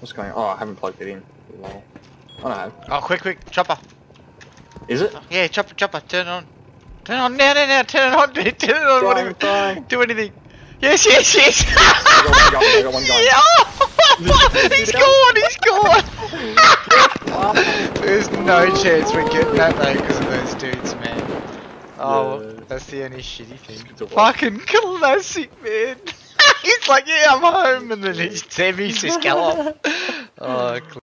What's going on? Oh, I haven't plugged it in. Lol. Oh, no, Oh, quick, quick, chopper. Is it? Yeah, chopper, chopper, turn it on. Turn it on now, now, now, turn it on, turn it on, whatever. trying. Do anything. Yes, yes, yes. I got one guy, I got one guy. Yeah. he's gone, he's gone. There's no chance we're getting that though because of those dudes, man. Oh, Yeah. that's the only shitty thing. good to watch. Fucking classic, man. he's like, yeah, I'm home, and then he's Sammy Siscala. Oh,